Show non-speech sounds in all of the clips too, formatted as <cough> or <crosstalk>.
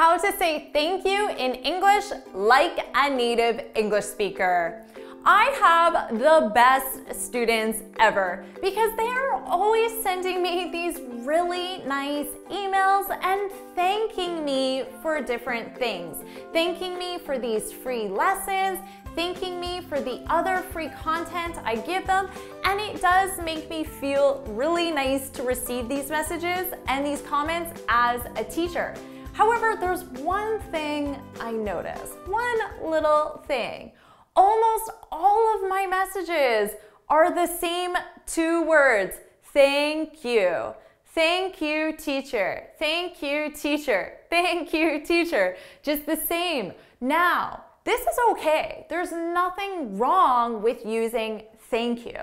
how to say thank you in English like a native English speaker. I have the best students ever because they are always sending me these really nice emails and thanking me for different things. Thanking me for these free lessons, thanking me for the other free content I give them, and it does make me feel really nice to receive these messages and these comments as a teacher. However, there's one thing I notice, one little thing. Almost all of my messages are the same two words. Thank you. Thank you, teacher. Thank you, teacher. Thank you, teacher. Just the same. Now, this is okay. There's nothing wrong with using thank you.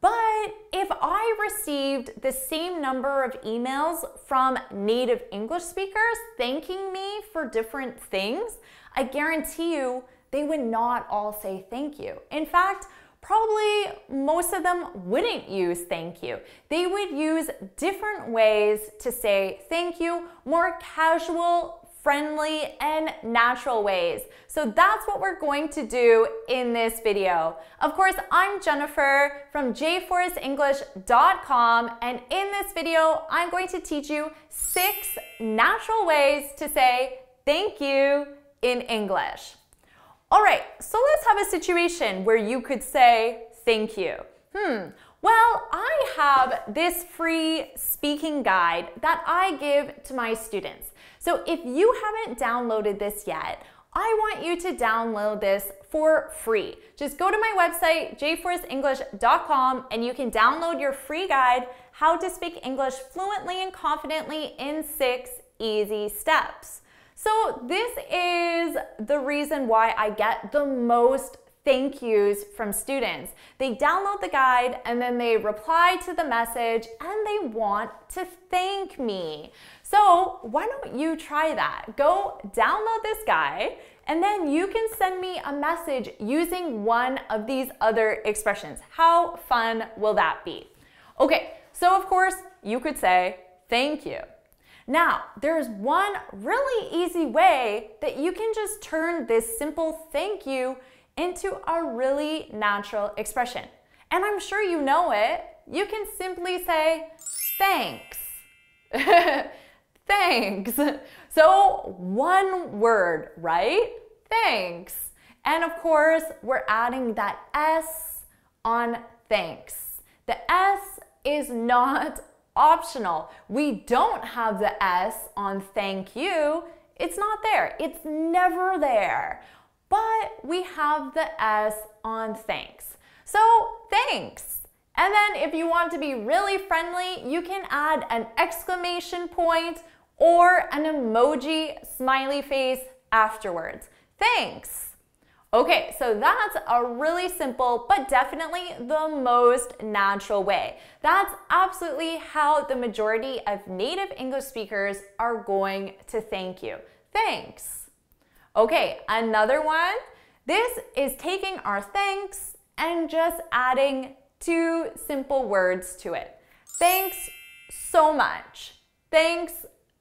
But if I received the same number of emails from native English speakers thanking me for different things, I guarantee you they would not all say thank you. In fact, probably most of them wouldn't use thank you. They would use different ways to say thank you, more casual, friendly, and natural ways. So that's what we're going to do in this video. Of course, I'm Jennifer from jforrestenglish.com and in this video, I'm going to teach you six natural ways to say thank you in English. All right, so let's have a situation where you could say thank you. Hmm, well, I have this free speaking guide that I give to my students. So if you haven't downloaded this yet, I want you to download this for free. Just go to my website, jforrestenglish.com, and you can download your free guide, How to Speak English Fluently and Confidently in Six Easy Steps. So this is the reason why I get the most thank yous from students. They download the guide and then they reply to the message and they want to thank me. So why don't you try that? Go download this guide and then you can send me a message using one of these other expressions. How fun will that be? Okay, so of course you could say thank you. Now, there's one really easy way that you can just turn this simple thank you into a really natural expression. And I'm sure you know it. You can simply say, thanks. <laughs> thanks. So, one word, right? Thanks. And of course, we're adding that S on thanks. The S is not optional. We don't have the S on thank you. It's not there. It's never there but we have the S on thanks. So thanks. And then if you want to be really friendly, you can add an exclamation point or an emoji smiley face afterwards. Thanks. Okay, so that's a really simple, but definitely the most natural way. That's absolutely how the majority of native English speakers are going to thank you. Thanks. Okay, another one. This is taking our thanks and just adding two simple words to it. Thanks so much. Thanks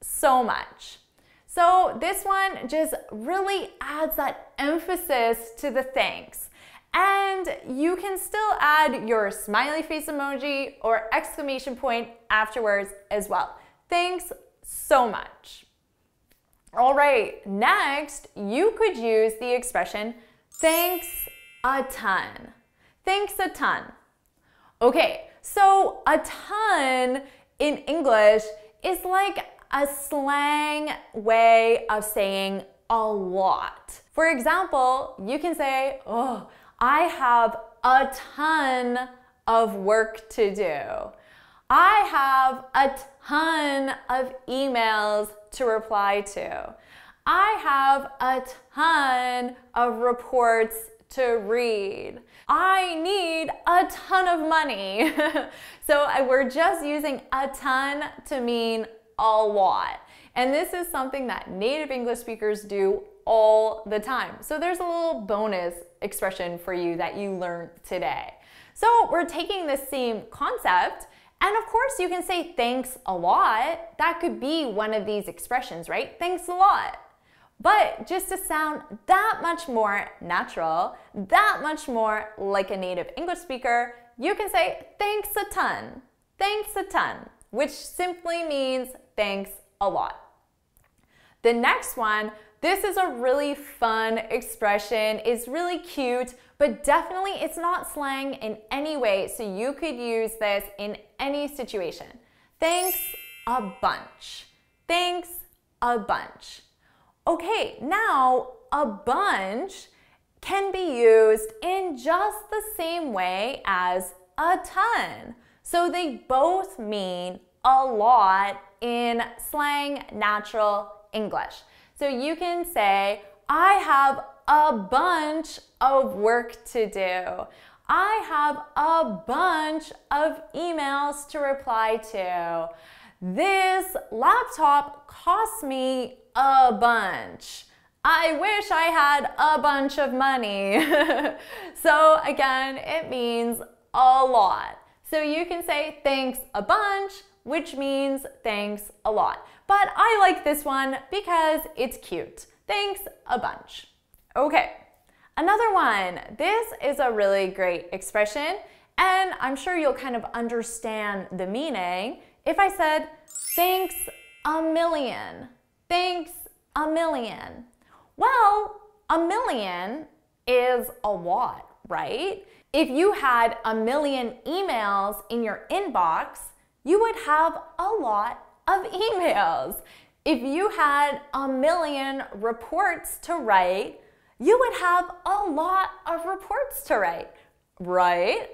so much. So this one just really adds that emphasis to the thanks. And you can still add your smiley face emoji or exclamation point afterwards as well. Thanks so much. All right, next, you could use the expression thanks a ton. Thanks a ton. Okay, so a ton in English is like a slang way of saying a lot. For example, you can say, Oh, I have a ton of work to do. I have a ton of emails to reply to. I have a ton of reports to read. I need a ton of money. <laughs> so we're just using a ton to mean a lot. And this is something that native English speakers do all the time. So there's a little bonus expression for you that you learned today. So we're taking the same concept and of course, you can say thanks a lot. That could be one of these expressions, right? Thanks a lot. But just to sound that much more natural, that much more like a native English speaker, you can say thanks a ton. Thanks a ton, which simply means thanks a lot. The next one, this is a really fun expression. It's really cute, but definitely it's not slang in any way, so you could use this in any situation. Thanks a bunch. Thanks a bunch. Okay, now a bunch can be used in just the same way as a ton. So they both mean a lot in slang natural English. So you can say, I have a bunch of work to do. I have a bunch of emails to reply to. This laptop cost me a bunch. I wish I had a bunch of money. <laughs> so again, it means a lot. So you can say thanks a bunch, which means thanks a lot. But I like this one because it's cute. Thanks a bunch. Okay, another one. This is a really great expression, and I'm sure you'll kind of understand the meaning if I said, thanks a million. Thanks a million. Well, a million is a lot, right? If you had a million emails in your inbox, you would have a lot of emails. If you had a million reports to write, you would have a lot of reports to write, right?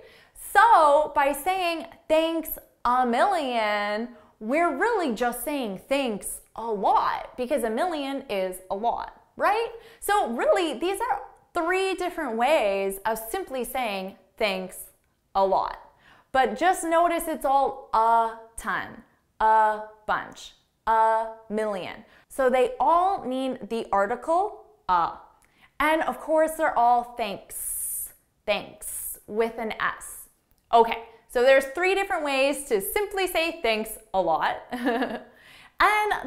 So by saying thanks a million, we're really just saying thanks a lot because a million is a lot, right? So really, these are three different ways of simply saying thanks a lot. But just notice it's all a ton, a bunch, a million. So they all need the article a. And of course, they're all thanks, thanks with an S. Okay, so there's three different ways to simply say thanks a lot. <laughs> and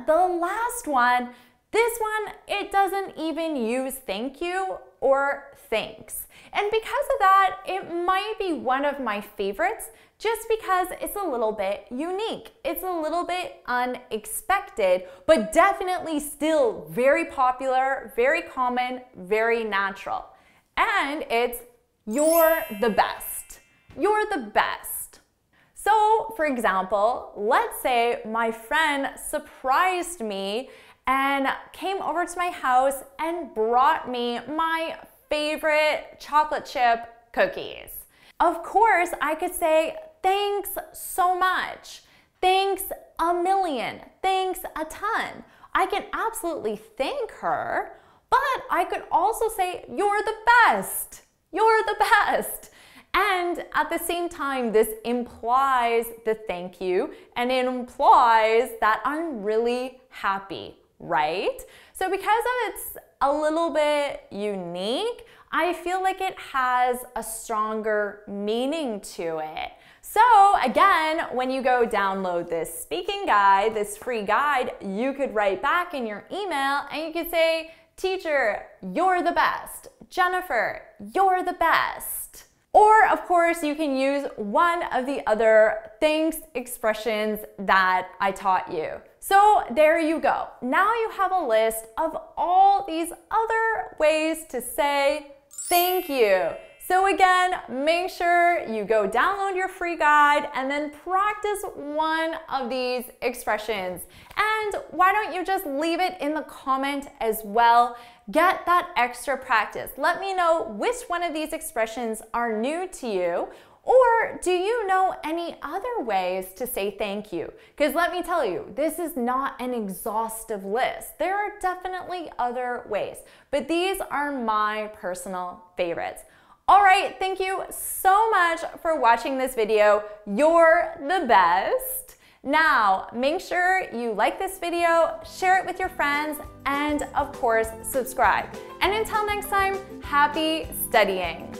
the last one, this one, it doesn't even use thank you or thanks. And because of that, it might be one of my favorites just because it's a little bit unique. It's a little bit unexpected, but definitely still very popular, very common, very natural. And it's you're the best. You're the best. So, for example, let's say my friend surprised me and came over to my house and brought me my favorite chocolate chip cookies. Of course, I could say, thanks so much. Thanks a million. Thanks a ton. I can absolutely thank her, but I could also say, you're the best. You're the best. And at the same time, this implies the thank you and it implies that I'm really happy, right? So because it's a little bit unique, I feel like it has a stronger meaning to it. So again, when you go download this speaking guide, this free guide, you could write back in your email and you could say, teacher, you're the best. Jennifer, you're the best. Or of course, you can use one of the other thanks expressions that I taught you. So there you go. Now you have a list of all these other ways to say thank you. So again, make sure you go download your free guide and then practice one of these expressions. And why don't you just leave it in the comment as well? Get that extra practice. Let me know which one of these expressions are new to you or do you know any other ways to say thank you? Because let me tell you, this is not an exhaustive list. There are definitely other ways, but these are my personal favorites. All right, thank you so much for watching this video. You're the best. Now, make sure you like this video, share it with your friends, and of course, subscribe. And until next time, happy studying.